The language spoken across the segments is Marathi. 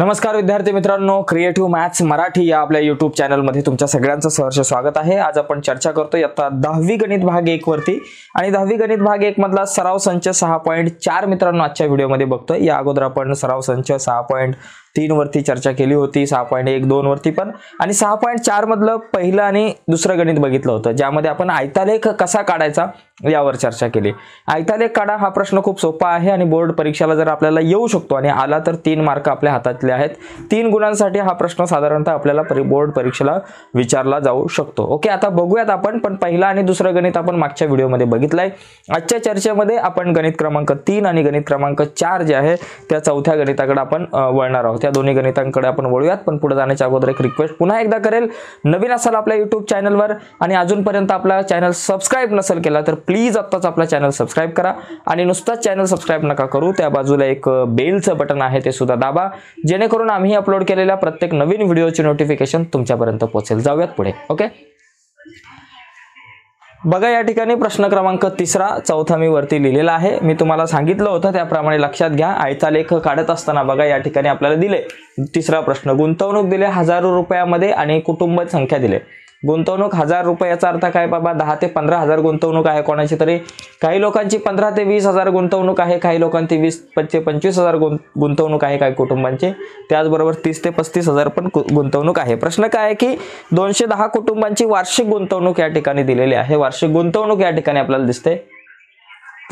नमस्कार विद्यार्थी मित्रांनो क्रिएटिव्ह मॅथ्स मराठी या आपल्या युट्यूब चॅनलमध्ये तुमच्या सगळ्यांचं सहर्ष स्वागत आहे. आज आपण चर्चा करतोय आता दहावी गणित भाग एक वरती. आणि दहावी गणित भाग एक मधला सराव संच सहा पॉईंट चार मित्रांनो आजच्या व्हिडिओमध्ये बघतोय. या अगोदर आपण सराव संच सहा पॉईंट तीन वरती चर्चा केली होती सहा पॉईंट एक दोन वरती पण. आणि सहा पॉईंट चार मधलं पहिलं आणि दुसरं गणित बघितलं होतं ज्यामध्ये आपण आयतालेख कसा काढायचा यावर चर्चा केली. आयतालेख काढा हा प्रश्न खूप सोपा आहे आणि बोर्ड परीक्षेला जर आपल्याला येऊ शकतो आणि आला तर तीन मार्क आपल्या हातातले आहेत. तीन गुणांसाठी हा प्रश्न साधारणतः आपल्याला परी बोर्ड परीक्षेला विचारला जाऊ शकतो. ओके आता बघूयात आपण पण पहिला आणि दुसरं गणित आपण मागच्या व्हिडिओमध्ये बघितलंय. आजच्या चर्चेमध्ये आपण गणित क्रमांक तीन आणि गणित क्रमांक चार जे आहे त्या चौथ्या गणिताकडे आपण वळणार आहोत. त्या दोन्ही गणितांकडे आपण वळूयात. पण पुढे जाण्याच्या अगोदर एक रिक्वेस्ट पुन्हा एकदा करेल. नवीन असाल आपल्या युट्यूब चॅनलवर आणि अजूनपर्यंत आपला चॅनल सबस्क्राईब नसेल केला तर प्लीज आत्ताच आपला चॅनल सबस्क्राईब करा. आणि नुसताच चॅनल सबस्क्राईब नका करू. त्या बाजूला एक बेलचं बटन आहे ते सुद्धा दाबा. जेणेकरून आम्ही अपलोड केलेल्या प्रत्येक नवीन व्हिडिओची नोटिफिकेशन तुमच्यापर्यंत पोहोचेल. जाऊयात पुढे. ओके बघा या ठिकाणी प्रश्न क्रमांक तिसरा चौथा मी वरती लिहिलेला आहे. मी तुम्हाला सांगितलं होतं त्याप्रमाणे लक्षात घ्या. आयता लेख काढत असताना बघा या ठिकाणी आपल्याला दिले. तिसरा प्रश्न गुंतवणूक दिले हजारो रुपयामध्ये आणि कुटुंब संख्या दिले. गुंतवणूक हजार रुपयाचा अर्थ काय बाबा? दहा ते पंधरा हजार गुंतवणूक आहे कोणाची तरी. काही लोकांची पंधरा ते वीस हजार गुंतवणूक आहे काही लोकांची वीस ते पंचवीस हजार गुं गुंतवणूक आहे काही कुटुंबांची. त्याचबरोबर तीस ते पस्तीस हजार पण कु- गुंतवणूक आहे. प्रश्न काय आहे की दोनशे दहा कुटुंबांची वार्षिक गुंतवणूक या ठिकाणी दिलेली आहे. वार्षिक गुंतवणूक या ठिकाणी आपल्याला दिसते.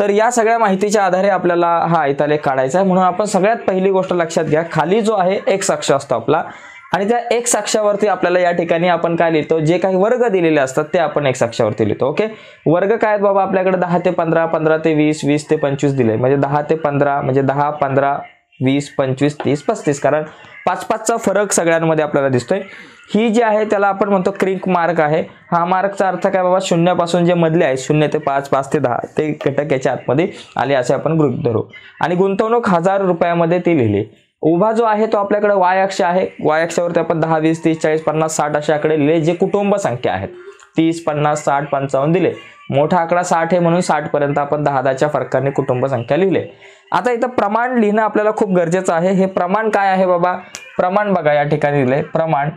तर या सगळ्या माहितीच्या आधारे आपल्याला हा आयतालेख काढायचा आहे. म्हणून आपण सगळ्यात पहिली गोष्ट लक्षात घ्या. खाली जो आहे एक अक्ष असतो आपला. आणि त्या एक अक्षावरती आपल्याला या ठिकाणी आपण काय लिहितो? जे काही वर्ग दिलेले असतात ते आपण एक अक्षावरती लिहितो ओके? वर्ग काय आहेत बाबा आपल्याकडे? दहा ते पंधरा पंधरा ते वीस वीस ते पंचवीस दिले. म्हणजे दहा ते पंधरा म्हणजे दहा पंधरा वीस पंचवीस तीस पस्तीस. कारण पाच पाचचा फरक सगळ्यांमध्ये आपल्याला दिसतोय. ही जी आहे त्याला आपण म्हणतो क्रिंक मार्क आहे. हा मार्कचा अर्थ काय बाबा? शून्यापासून जे मधले आहेत शून्य ते पाच पाच ते दहा ते घटक याच्या आतमध्ये आले असे आपण गृहित धरू. आणि गुंतवणूक हजार रुपयामध्ये ती लिहिली. उभा जो आहे तो आपल्याकडे वाय अक्ष आहे. वाय अक्षावरती आपण दहा वीस तीस चाळीस पन्नास साठ अशा आकडे लिहिले. जे कुटुंब संख्या आहेत. तीस पन्नास साठ पंचावन्न दिले. मोठा आकडा साठ आहे म्हणून साठ पर्यंत आपण दहा दहाच्या फरकाने कुटुंब संख्या लिहिले. आता इथं प्रमाण लिहिणं आपल्याला खूप गरजेचं आहे. हे प्रमाण काय आहे बाबा? प्रमाण बघा या ठिकाणी दिले प्रमाण.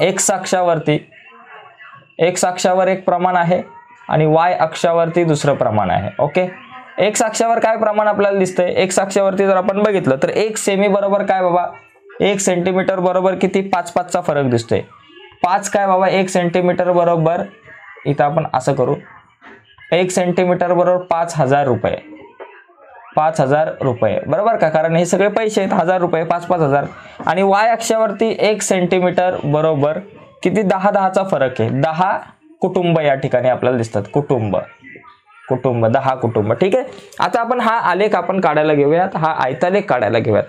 एक अक्षावरती एक्स अक्षावर एक प्रमाण आहे आणि वाय अक्षावरती दुसरं प्रमाण आहे. ओके? एक्स अक्षावर काय प्रमाण आपल्याला दिसतंय? एक्स अक्षावरती जर आपण बघितलं तर एक सेमी बरोबर काय बाबा? एक सेंटीमीटर बरोबर किती? पाच पाचचा फरक दिसतोय. पाच काय बाबा? एक सेंटीमीटर बरोबर इथं आपण असं करू. एक सेंटीमीटर बरोबर पाच हजार रुपये. पाच हजार रुपये. बरोबर का? कारण हे सगळे पैसे आहेत हजार रुपये पाच पाच हजार. आणि वाय अक्षावरती एक सेंटीमीटर बरोबर किती? दहा दहाचा फरक आहे. दहा कुटुंब या ठिकाणी आपल्याला दिसतात. कुटुंब. कुटुंब दहा कुटुंब. ठीक आहे? आता आपण हा आलेख आपण काढायला घेऊयात. हा आयतालेख काढायला घेऊयात.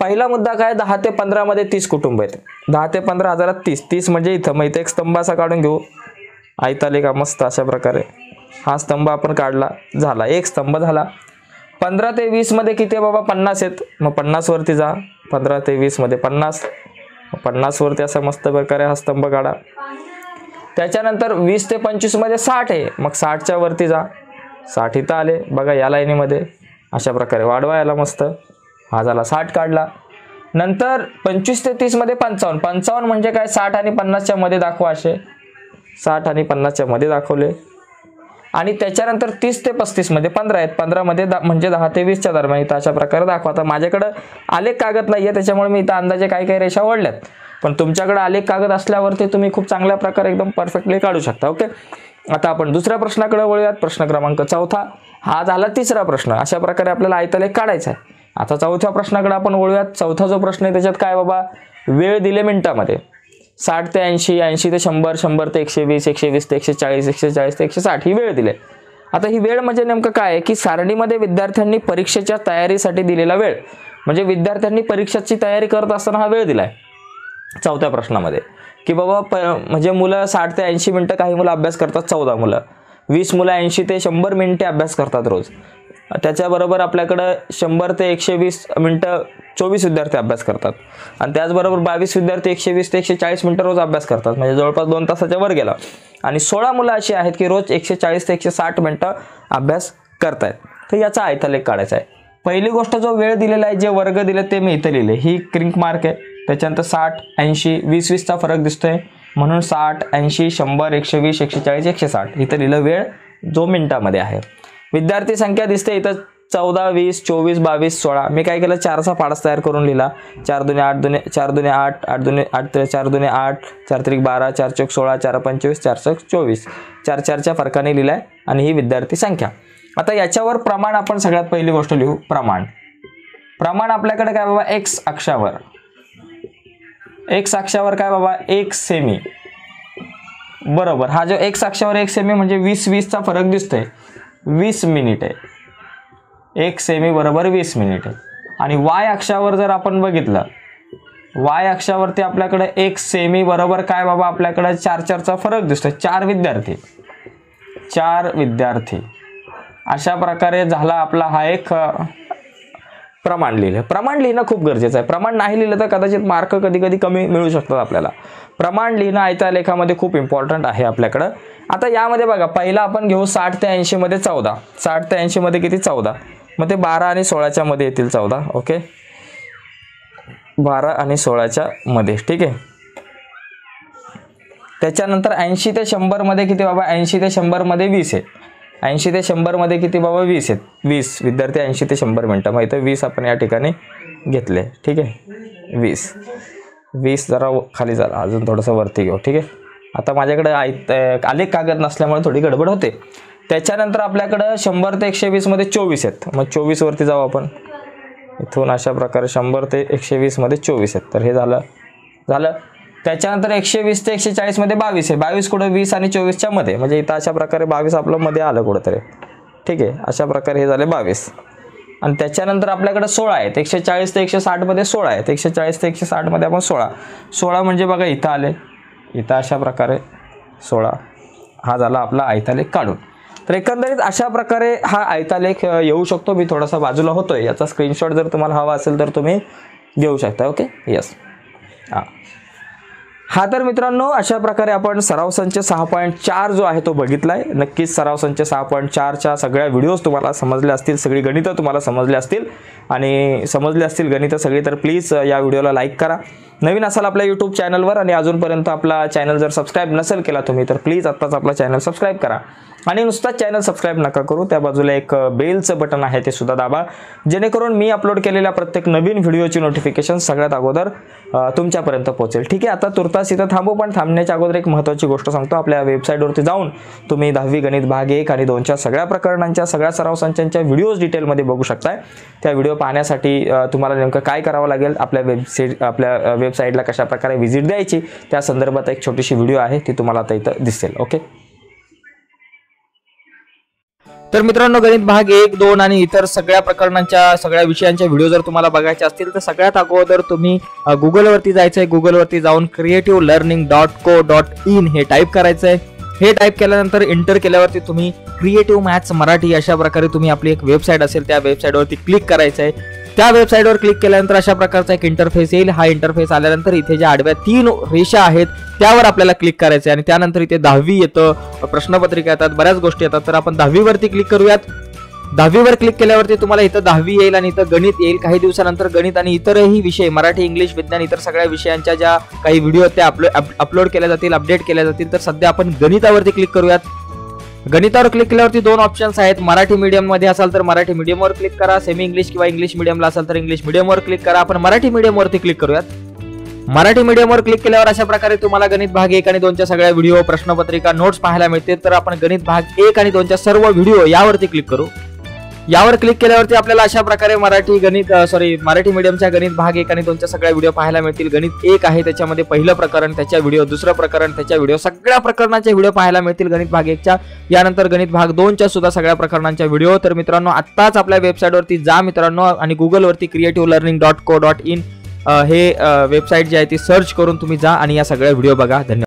पहिला मुद्दा काय? दहा ते पंधरामध्ये तीस कुटुंब आहेत. दहा ते पंधरा हजारात तीस. तीस म्हणजे इथं मग इथं एक स्तंभ असा काढून घेऊ. आयतालेखा मस्त अशा प्रकारे. हा स्तंभ आपण काढला झाला. एक स्तंभ झाला. पंधरा ते वीसमध्ये किती आहे बाबा? पन्नास आहेत. मग पन्नासवरती जा. पंधरा ते वीसमध्ये पन्नास. पन्नासवरती असा मस्त प्रकारे हा स्तंभ काढा. त्याच्यानंतर वीस ते पंचवीसमध्ये साठ आहे. मग साठच्या वरती जा. साठ इथं आले. बघा या लाईनीमध्ये. अशा प्रकारे वाढवा याला मस्त. हा झाला साठ काढला. नंतर पंचवीस ते तीसमध्ये पंचावन्न. पंचावन्न म्हणजे काय? साठ आणि पन्नासच्या मध्ये दाखवा असे. साठ आणि पन्नासच्या मध्ये दाखवले. आणि त्याच्यानंतर तीस ते पस्तीसमध्ये पंधरा आहेत. पंधरामध्ये दा- म्हणजे दहा ते वीसच्या दरम्यान इथं अशा प्रकारे दाखवा. आता माझ्याकडं आलेख कागद नाही आहे त्याच्यामुळे मी इथं अंदाजे काही काही रेषा ओढल्यात. पण तुमच्याकडे आलेख कागद असल्यावरती तुम्ही खूप चांगल्या प्रकारे एकदम परफेक्टली काढू शकता. ओके आता आपण दुसऱ्या प्रश्नाकडे वळूयात. प्रश्न क्रमांक चौथा. हा झाला तिसरा प्रश्न. अशा प्रकारे आपल्याला आयतलेख काढायचा आहे. आता चौथ्या प्रश्नाकडे आपण वळूयात. चौथा जो प्रश्न आहे त्याच्यात काय बाबा? वेळ दिले मिनिटामध्ये. साठ ते ऐंशी ऐंशी ते शंभर शंभर ते एकशे वीस एकशे वीस ते एकशे चाळीस एकशे चाळीस ते एकशे साठ ही वेळ दिले. आता ही वेळ म्हणजे नेमकं काय आहे? की सारणीमध्ये विद्यार्थ्यांनी परीक्षेच्या तयारीसाठी दिलेला वेळ. म्हणजे विद्यार्थ्यांनी परीक्षेची तयारी करत असताना हा वेळ दिला आहे चौथ्या प्रश्नामध्ये. की बाबा प म्हणजे मुलं साठ ते ऐंशी मिनटं काही मुलं अभ्यास करतात चौदा मुलं. वीस मुलं ऐंशी ते शंभर मिनटे अभ्यास करतात रोज. त्याच्याबरोबर आपल्याकडं शंभर ते एकशे वीस मिनटं चोवीस विद्यार्थी अभ्यास करतात. आणि त्याचबरोबर बावीस विद्यार्थी एकशे वीस ते एकशे चाळीस मिनटं रोज अभ्यास करतात. म्हणजे जवळपास दोन तासाच्या वर गेला. आणि सोळा मुलं अशी आहेत की रोज एकशे चाळीस ते एकशे साठ मिनटं अभ्यास करतायत. तर याचा आयतालेख काढायचा आहे. पहिली गोष्ट जो वेळ दिलेला आहे जे वर्ग दिले ते मी इथं लिहिले. ही क्रिंक मार्क आहे. त्याच्यानंतर साठ ऐंशी वीस वीसचा फरक दिसतोय. म्हणून साठ ऐंशी शंभर एकशे वीस एकशे चाळीस एकशे साठ इथं लिहिलं वेळ जो मिनिटामध्ये आहे. विद्यार्थी संख्या दिसते इथं चौदा वीस चोवीस बावीस सोळा. मी काय केलं? चारचा पाडस तयार करून लिहिला. चार दुने आठ दुने चार दुने आठ आठ दुने आठ त्रे चार दुने आठ चार त्रिक बारा चार चौक सोळा चार पंचवीस चार चौक चोवीस. चार चारच्या फरकाने लिहिला आहे आणि ही विद्यार्थी संख्या. आता याच्यावर प्रमाण आपण सगळ्यात पहिली गोष्ट लिहू. प्रमाण. प्रमाण आपल्याकडे काय बाबा? एक्स अक्षावर. एक्स अक्षावर काय बाबा? एक सेमी बरोबर. हा जो एक्स अक्षावर एक सेमी म्हणजे वीस वीसचा फरक दिसतोय. वीस मिनिट आहे. एक सेमी बरोबर वीस मिनिट आहे. आणि वाय अक्षावर जर आपण बघितलं वाय अक्षावरती आपल्याकडे एक सेमी बरोबर काय बाबा? आपल्याकडे चार चारचा फरक दिसतोय. चार विद्यार्थी. चार विद्यार्थी. अशा प्रकारे झाला आपला हा एक प्रमाण लिहिलं. प्रमाण लिहिणं खूप गरजेचं आहे. प्रमाण नाही लिहिलं तर कदाचित मार्क कधी कधी कमी मिळू शकतात आपल्याला. प्रमाण लिहिणं आयत्या लेखामध्ये खूप इम्पॉर्टंट आहे आपल्याकडं. आता यामध्ये बघा पहिला आपण घेऊ साठ ते ऐंशीमध्ये चौदा. साठ ते ऐंशीमध्ये किती? चौदा. मग ते बारा आणि सोळाच्या मध्ये येतील चौदा ओके? बारा आणि सोळाच्या मध्ये ठीक आहे? त्याच्यानंतर ऐंशी ते शंभरमध्ये किती बाबा? ऐंशी ते शंभरमध्ये वीस आहे. ऐंशी ते शंभरमध्ये किती बाबा? वीस आहेत. वीस. विद्यार्थी ऐंशी ते शंभर मिनटं. मग इथं वीस आपण या ठिकाणी घेतले. ठीक आहे? वीस. वीस जरा व- खाली जरा अजून थोडंसं वरती घेऊ. ठीक आहे? आता माझ्याकडे आय अं, आलेख कागद नसल्यामुळे थोडी गडबड होते. त्याच्यानंतर आपल्याकडं शंभर ते एकशे वीसमध्ये चोवीस आहेत. मग चोवीसवरती जाऊ आपण. इथून अशा प्रकारे शंभर ते एकशे वीसमध्ये चोवीस आहेत. तर हे झालं. झालं? त्याच्यानंतर एकशे वीस ते एकशे चाळीसमध्ये बावीस आहे. बावीस कुठं वीस आणि चोवीसच्या मध्ये. म्हणजे इथं अशा प्रकारे बावीस आपलं मध्ये आलं कुठंतरी. ठीक आहे? अशा प्रकारे हे झाले बावीस. आणि त्याच्यानंतर आपल्याकडे सोळा आहेत. एकशे चाळीस ते एकशे साठमध्ये सोळा आहेत. एकशे चाळीस ते एकशे साठमध्ये आपण सोळा. सोळा म्हणजे बघा इथं आले. इथं अशा प्रकारे सोळा. हा झाला आपला आयतालेख काढून. तर एकंदरीत अशा प्रकारे हा आयतालेख येऊ शकतो. मी थोडासा बाजूला होतोय. याचा स्क्रीनशॉट जर तुम्हाला हवा असेल तर तुम्ही घेऊ शकता. ओके? येस हां. हा तर मित्रांनो अशा प्रकारे आपण सराव संच सहा पॉईंट चार जो आहे तो बघितलाय. नक्कीच सराव संच सहा पॉईंट चारच्या सगळ्या व्हिडिओज तुम्हाला समजल्या असतील सगळी गणितं तुम्हाला समजली असतील. आणि समजली असतील गणितं सगळी तर प्लीज या व्हिडिओला लाईक करा. नवीन असाल आपल्या यूट्यूब चॅनलवर आणि अजूनपर्यंत आपला चॅनल जर सबस्क्राईब नसेल केला तुम्ही तर प्लीज आत्ताच आपला चॅनल सबस्क्राईब करा. आणि नुसता चॅनल सबस्क्राईब नका करू त्या बाजूला एक बेलचं बटन आहे ते सुद्धा दाबा. जेणेकरून मी अपलोड केलेल्या प्रत्येक नवीन व्हिडिओची नोटिफिकेशन सगळ्यात अगोदर तुमच्यापर्यंत पोहोचेल. ठीक आहे आता तुर्तास इथं थांबू पण थांबण्याच्या अगोदर एक महत्त्वाची गोष्ट सांगतो. आपल्या वेबसाईटवरती जाऊन तुम्ही दहावी गणित भाग एक आणि दोनच्या सगळ्या प्रकरणांच्या सगळ्या सराव संचांच्या व्हिडिओज डिटेलमध्ये बघू शकताय. त्या व्हिडिओ पाहण्यासाठी तुम्हाला नेमकं काय करावं लागेल आपल्या वेबसाईट आपल्या वेबसाईटला कशाप्रकारे व्हिजिट द्यायची त्या संदर्भात एक छोटीशी व्हिडिओ आहे ती तुम्हाला आता इथं दिसेल. ओके तर मित्रांनो गणित भाग एक दोन आणि इतर सगळ्या प्रकरणांच्या सगळ्या विषयांच्या व्हिडिओ जर तुम्हाला बघायचे असतील तर सगळ्यात अगोदर तुम्ही गुगलवरती जायचं आहे गुगलवरती जाऊन creative learning dot co dot in हे टाईप करायचं आहे हे टाईप केल्यानंतर इंटर केल्यावरती तुम्ही क्रिएटिव्ह मॅथ्स मराठी अशा प्रकारे तुम्ही आपली एक वेबसाईट असेल त्या वेबसाईटवरती क्लिक करायचं आहे त्या वेबसाईटवर क्लिक केल्यानंतर अशा प्रकारचा एक इंटरफेस येईल. हा इंटरफेस आल्यानंतर इथे ज्या आडव्या तीन रेषा आहेत त्यावर आपल्याला क्लिक करायचं आणि त्यानंतर इथे दहावी येतं. प्रश्नपत्रिका येतात बऱ्याच गोष्टी येतात. तर आपण दहावीवरती क्लिक करूयात. दहावीवर क्लिक केल्यावरती तुम्हाला इथं दहावी येईल आणि इथं गणित येईल. काही दिवसानंतर गणित आणि इतरही विषय मराठी इंग्लिश विज्ञान इतर सगळ्या विषयांच्या ज्या काही व्हिडिओ आहेत त्या अपलो अपलोड केल्या जातील अपडेट केल्या जातील. तर सध्या आपण गणितावरती क्लिक करूयात. गणितावर क्लिक केल्यावरती दोन ऑप्शन्स आहेत. मराठी मीडियममध्ये असाल तर मराठी मीडियमवर क्लिक करा. सेमी इंग्लिश किंवा इंग्लिश मीडियमला असाल तर इंग्लिश मीडियमवर क्लिक करा. आपण मराठी मीडियमवरती क्लिक करूयात. मराठी मीडियमवर क्लिक केल्यावर अशा प्रकारे तुम्हाला गणित भाग एक आणि दोनच्या सगळ्या व्हिडिओ प्रश्नपत्रिका नोट्स पाहायला मिळतील. तर आपण गणित भाग एक आणि दोनच्या सर्व व्हिडिओ यावरती क्लिक करू. यावर क्लिक केल्यावरती आपल्याला अशा प्रकारे मराठी गणित सॉरी मराठी मीडियमच्या गणित भाग एक आणि दोनच्या सगळ्या व्हिडिओ पाहायला मिळतील. गणित एक आहे त्याच्यामध्ये पहिलं प्रकरण त्याच्या व्हिडिओ दुसरं प्रकरण त्याच्या व्हिडिओ सगळ्या प्रकरणाचे व्हिडिओ पाहायला मिळतील गणित भाग एकच्या. यानंतर गणित भाग दोनच्या सुद्धा सगळ्या प्रकरणांच्या व्हिडिओ तर मित्रांनो आत्ताच आपल्या वेबसाईटवरती जा मित्रांनो आणि गुगलवरती creative learning dot co dot in हे वेबसाईट जी आहे ती सर्च करून तुम्ही जा आणि या सगळ्या व्हिडिओ बघा. धन्यवाद.